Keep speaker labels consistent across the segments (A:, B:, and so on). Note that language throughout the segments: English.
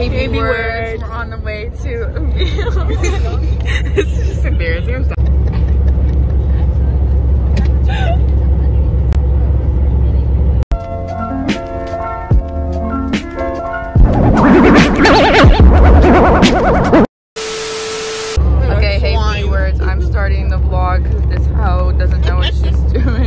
A: Hey,
B: Baby
A: words.
B: words.
A: We're on the way to. this is just embarrassing. I'm. Okay, hey, B words. I'm starting the vlog because this hoe doesn't know what she's doing.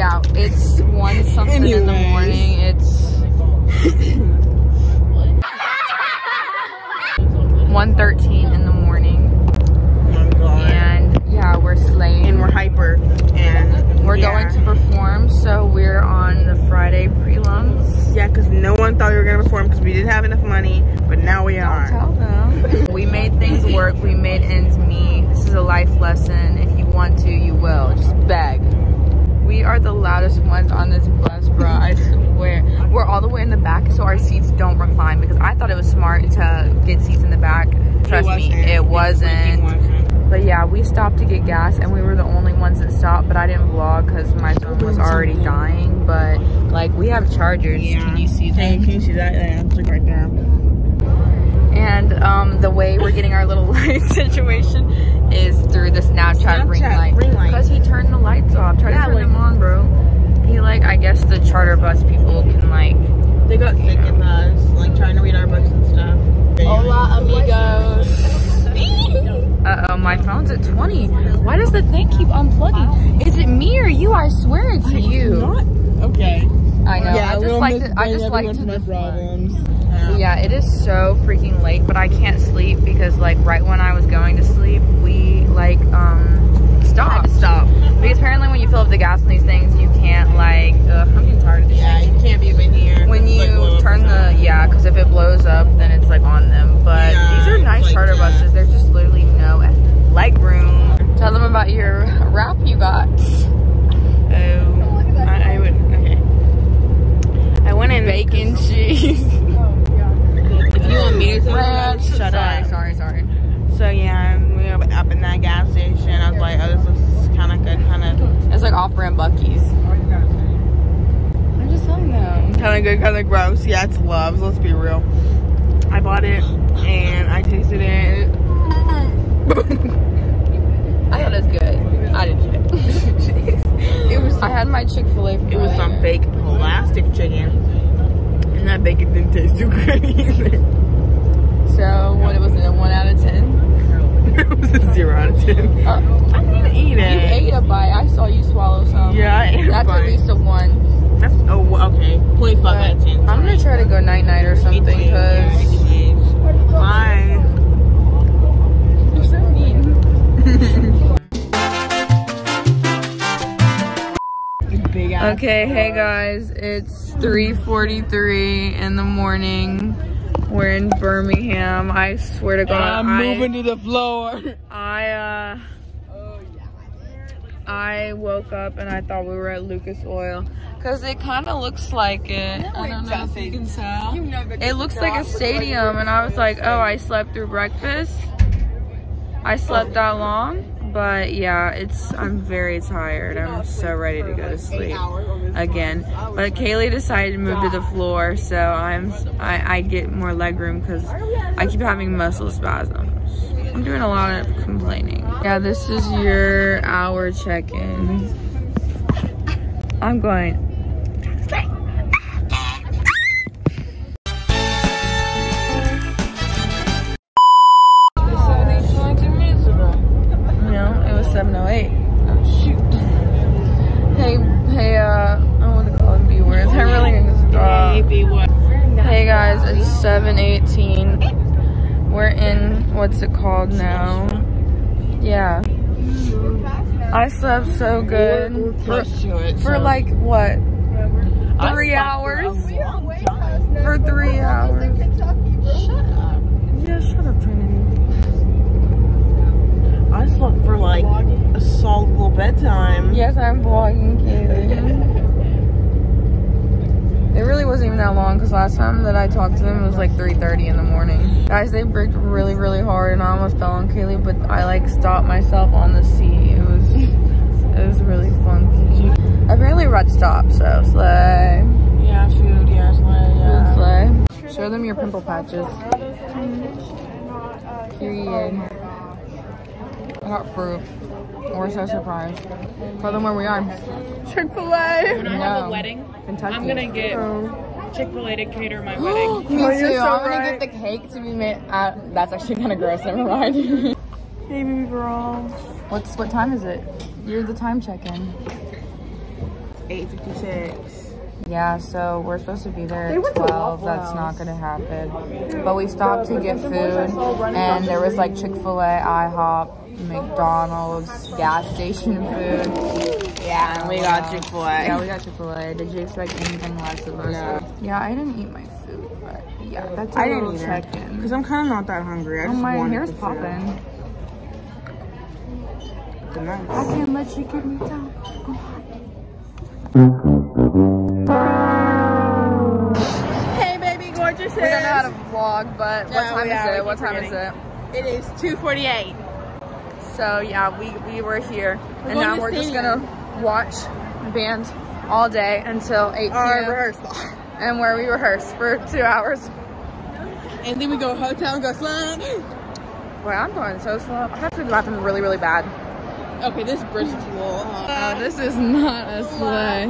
B: Yeah,
A: it's one something in the morning. It's one thirteen in the morning,
B: Oh
A: and yeah, we're slaying.
B: And we're hyper. And
A: We're
B: yeah.
A: going to perform, so we're on the Friday prelims.
B: Yeah, because no one thought we were gonna perform because we didn't have enough money, but now we
A: Don't
B: are.
A: tell them. we made things work. We made ends meet. This is a life lesson. If you want to, you will. Just beg. We are the loudest ones on this bus, bro. I swear. We're all the way in the back, so our seats don't recline. Because I thought it was smart to get seats in the back. Trust me, it wasn't.
B: wasn't.
A: But yeah, we stopped to get gas, and we were the only ones that stopped. But I didn't vlog because my phone was already dying. But like, we have chargers.
B: Yeah.
A: Can you see
B: Hey,
A: them?
B: can you see that? Yeah, right there.
A: And um, the way we're getting our little light situation is through the Snapchat, ring light.
B: ring light.
A: Because he turned the lights off. Try
B: Yeah,
A: to turn
B: like-
A: them on, bro. He like, I guess the charter bus people can like.
B: They got sick of us, like trying to read our books and stuff.
A: Hola, amigos. Uh oh, my phone's at 20. Why does the thing keep unplugging? Is it me or you? I swear it's you.
B: Not okay.
A: I know.
B: Yeah,
A: I just
B: we'll
A: like to. I just like to.
B: my problems.
A: Yeah, it is so freaking late, but I can't sleep because like right when I was going to sleep, we like um stopped.
B: Stop.
A: Because apparently when you fill up the gas in these things, you can't like ugh, I'm getting tired of this
B: Yeah,
A: shit.
B: you can't be up in here.
A: When you
B: like
A: turn the yeah, because if it blows up, then it's like on them. But
B: Yeah,
A: these are nice
B: like
A: charter
B: that.
A: buses. There's just literally no leg room. Tell them about your wrap you got.
B: Oh, I, I would. Okay. I went in
A: Bacon cheese.
B: You want me to tell you, shut
A: sorry,
B: up.
A: sorry, sorry.
B: So yeah, we were up in that gas station. I was like, oh, this looks kind of good, kind of,
A: It's like off-brand Buc-ee's. I'm just telling them.
B: kind of good, kind of gross. Yeah, it's Love's. Let's be real. I bought it and I tasted it.
A: I thought it was good. I didn't eat it.
B: it was.
A: I had my Chick-fil-A.
B: It was some fake plastic chicken, and that bacon didn't taste too good either.
A: So what was it? A one out of ten?
B: it was a zero out of ten.
A: Uh,
B: I didn't eat
A: you
B: it.
A: ate a bite. I saw you swallow some.
B: Yeah, I ate a
A: That's at
B: bite.
A: least a one.
B: That's oh well, okay. Point five out of ten.
A: I'm gonna try to go night night or something because
B: Bye.
A: you're so mean. Okay, hey guys, it's 3:43 in the morning. We're in Birmingham. I swear to God,
B: I'm
A: I,
B: moving to the floor.
A: I uh I woke up and I thought we were at Lucas Oil because it kind of looks like it. I don't know if you can tell. It looks like a stadium, and I was like, oh, I slept through breakfast. I slept that long, but yeah, it's. I'm very tired. I'm so ready to go to sleep again. But Kaylee decided to move to the floor, so I'm. I, I get more leg room because I keep having muscle spasms. I'm doing a lot of complaining. Yeah, this is your hour check-in. I'm going. what's it called now. Yeah. I slept so good
B: for,
A: for
B: like what? Three hours?
A: For
B: three
A: hours. Yeah,
B: shut
A: up,
B: Trinity.
A: I slept
B: for like a solid little
A: bedtime. Yes, I'm vlogging, Katie.
B: Shut up.
A: that long because last time that I talked to them it was like 3.30 in the morning. Guys, they braked really, really hard and I almost fell on Kaylee, but I like stopped myself on the seat. It was, it was really funky. Apparently we're about to stop, so slay.
B: Yeah, food, yeah, slay, yeah.
A: Slay. Show them your pimple patches. Period. I got fruit. We're so surprised. Tell them where we are.
B: Chick-fil-A.
C: When I have a wedding,
A: Kentucky.
C: I'm gonna get Chick-fil-A to cater my wedding.
A: Me
B: Oh,
A: too.
B: you're so
A: I'm gonna
B: right.
A: get the cake to be made. Uh, that's actually kind of gross. Never mind.
B: Hey, baby girl.
A: What's what time is it? You're the time check-in.
B: 8.56.
A: Yeah, so we're supposed to be there
B: They
A: at 12. That's not gonna happen. But we stopped to get food, and there was like Chick-fil-A, IHOP, McDonald's, gas station food.
B: Yeah, and we got Chick-fil-A.
A: Yeah, we got Chick-fil-A. Did you expect anything less of us?
B: No.
A: Yeah, I didn't eat my food, but yeah, that's a
B: I didn't either.
A: check-in.
B: Because I'm kind of not that hungry. I
A: Oh,
B: just
A: my hair's popping. I can't let you get me down.
B: Hey, baby gorgeous.
A: We don't know how to vlog, but what time
B: yeah,
A: is it? What time is it?
B: It is 2.48.
A: So yeah, we, we were here, and now we're just gonna watch band all day until 8
B: Our
A: p.m.
B: rehearsal.
A: and where we rehearse for two hours.
B: And then we go to hotel and go slum.
A: Boy, I'm going so slow. I have to to the really, really bad.
B: Okay, this bridge is a little
A: Oh, this is not a sleigh.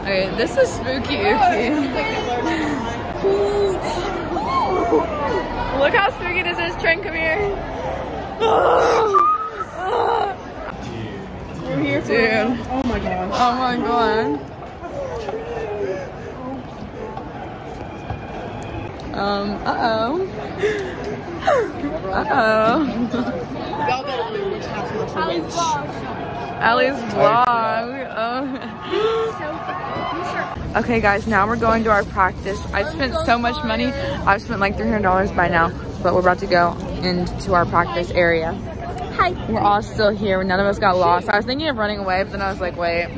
A: Okay, this is spooky ooky. Look how spooky this is. Trent, come here.
B: We're here
A: Dude.
B: Oh my gosh.
A: Oh my god. Um, uh-oh. Uh-oh. Ellie's vlog. Okay guys, now we're going to our practice. I've spent so much money. I've spent like $300 by now, but we're about to go into our practice area. Hi. We're all still here. None of us got lost. I was thinking of running away, but then I was like, wait,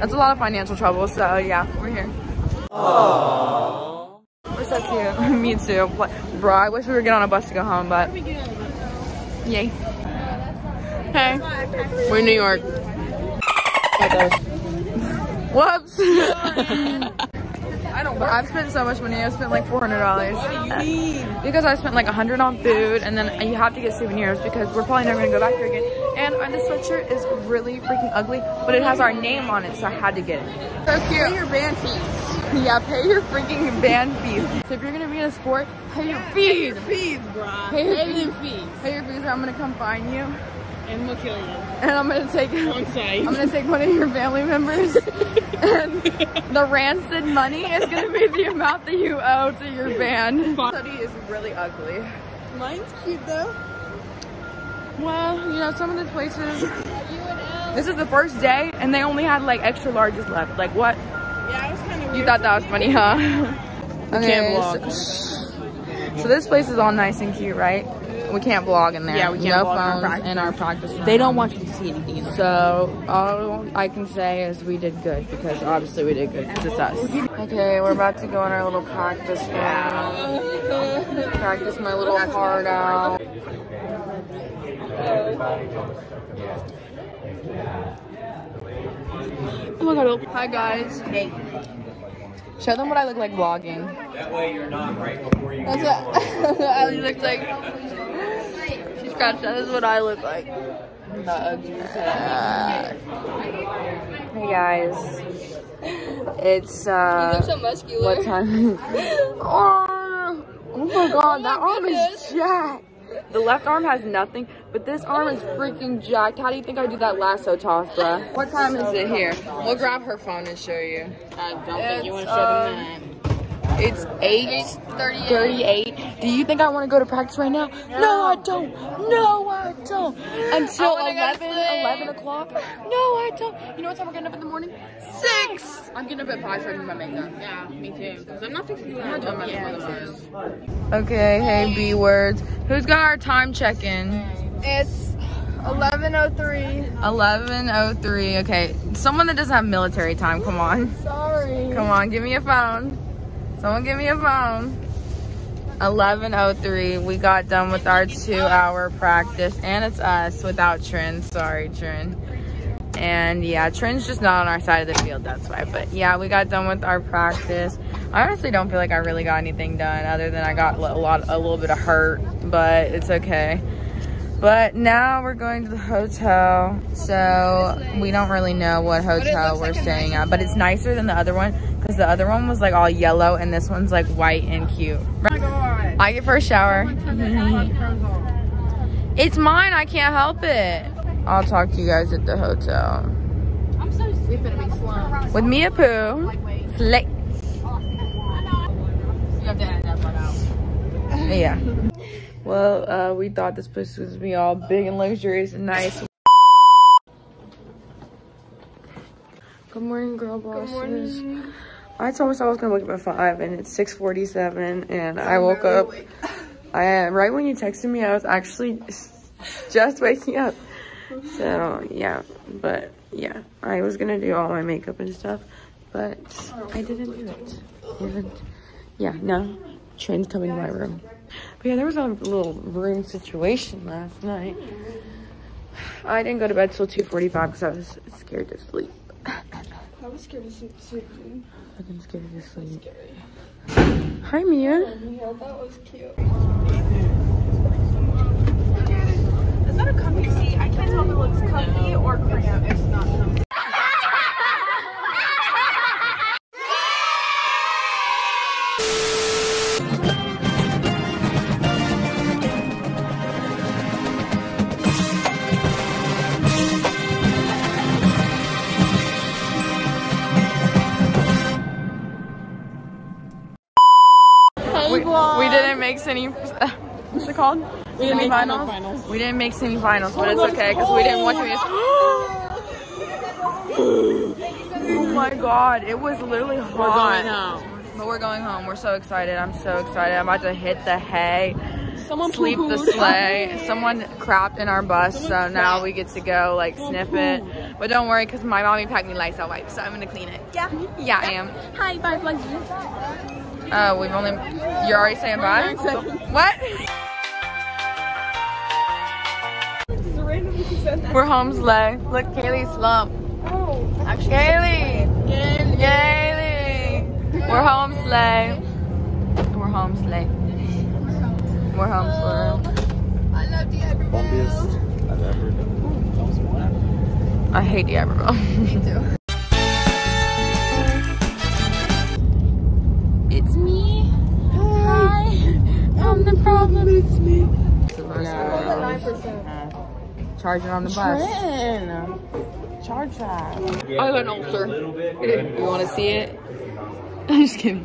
A: that's a lot of financial trouble. So yeah, we're here. We're so cute. Me too. Bro, I wish we would get on a bus to go home, but yay.
B: Hey, we're in New York.
A: Whoops. I don't. I've spent so much money. I've spent like four hundred dollars because I spent like a hundred on food, and then you have to get souvenirs because we're probably never gonna go back here again. And uh, this sweatshirt is really freaking ugly, but it has our name on it, so I had to get it. So cute.
B: Pay your band fees.
A: Yeah, pay your freaking band fees. So if you're gonna be in a sport, pay your fees.
B: Fees, bruh.
A: Pay your
B: Pay
A: fees.
B: fees.
A: Pay your fees, or I'm gonna come find you,
B: And we'll kill you.
A: and I'm gonna take.
B: On site.
A: I'm gonna take one of your family members and the rancid money is gonna be the amount that you owe to your band. Hoodie is really ugly.
B: Mine's cute though.
A: Well, you know, some of these places, this is the first day and they only had like extra larges left. Like what?
B: Yeah, I was kind of
A: You thought that was funny, huh?
B: can't
A: so, so this place is all nice and cute, right? We can't vlog in there.
B: Yeah, we can't
A: no
B: vlog in our practice
A: in our practice room.
B: They don't want you to see anything. In
A: So all I can say is we did good because obviously we did good because it's us. Okay, we're about to go in our little practice room. Practice my little heart out. Oh my god. Hi guys. Show them what I look like vlogging.
D: That way you're not right before you
A: That's what Ali looks like. She scratched that. What I look like. Uh, hey guys. It's uh
C: so muscular.
A: what time? oh, oh my god, that arm is jacked. The left arm has nothing, but this arm is freaking jacked. How do you think I do that lasso toss, bruh? What time is it here? We'll grab her phone and show you.
B: I don't think you want to show
A: um,
B: them
A: It's 8.38. Do you think I want to go to practice right now? No, I don't. No, I don't. Until
C: I
A: 11, 11 o'clock? No, I don't. You know what time we're getting up in the morning? 6. I'm getting up at 5 so I can my makeup.
B: Yeah, me too. Because I'm not fixing that.
A: I'm
B: I'm
A: not
B: yeah,
A: Okay, hey B words. Who's got our time check-in?
C: It's
E: 1103.
A: 1103. Okay. Someone that doesn't have military time, come on.
E: Sorry.
A: Come on, give me a phone. Someone give me a phone. 1103. We got done with our two hour practice and it's us without Trin. Sorry, Trin. And yeah, Trin's just not on our side of the field, that's why. But yeah, we got done with our practice. I honestly don't feel like I really got anything done other than I got a lot, a little bit of hurt, but it's okay. But now we're going to the hotel, so we don't really know what hotel we're staying at, but it's nicer than the other one because the other one was like all yellow and this one's like white and cute. I get first shower. it's mine, I can't help it. I'll talk to you guys at the hotel.
E: I'm so sick of be slums.
A: With Mia Poo. Slay. Yeah. Well, uh, we thought this place was gonna be all big and luxurious and nice. Good morning, girl bosses. Good morning. I told myself I was gonna wake up at five, and it's six forty-seven, and I woke up. I right when you texted me, I was actually just waking up. So yeah, but yeah, I was gonna do all my makeup and stuff, but I didn't do it. And yeah, now Trin's coming to my room. But yeah, there was a little room situation last night. I didn't go to bed till 2.45 because I was scared to sleep.
E: I was scared to sleep too.
A: I've been scared to sleep. Hi, Mia.
E: Yeah, that was cute.
B: Is that a comfy seat? I can't tell if it looks comfy or cramped. It's not comfy.
A: Make any. What's it called? We didn't make finals. We didn't make semifinals, but it's okay because we didn't want to. Oh my god! It was literally hot. We're going home. But we're going home. We're so excited. I'm so excited. I'm about to hit the hay.
B: Someone
A: sleep the sleigh. Someone crapped in our bus, so now we get to go like sniff it. But don't worry, because my mommy packed me Lysol wipes, so I'm gonna clean it. Yeah, yeah, I am.
E: Hi, bye, bye.
A: Uh, we've only. You're already saying bye. What? We're home, Slay. Look, Kaylee slump.
E: Oh,
A: Kaylee. Kaylee. We're home, Slay. We're home, Slay. We're home, Slay.
E: I love the
D: Bumpiest I've ever done.
A: I hate the Iberville.
E: Me too.
A: I'm the problem. It's me.
E: Nine percent.
A: Charging on the bus.
B: Charge that.
A: I got an ulcer. You want to see it? I'm just kidding.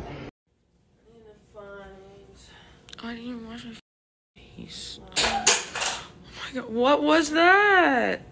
A: I didn't even wash my face. Oh my god, what was that?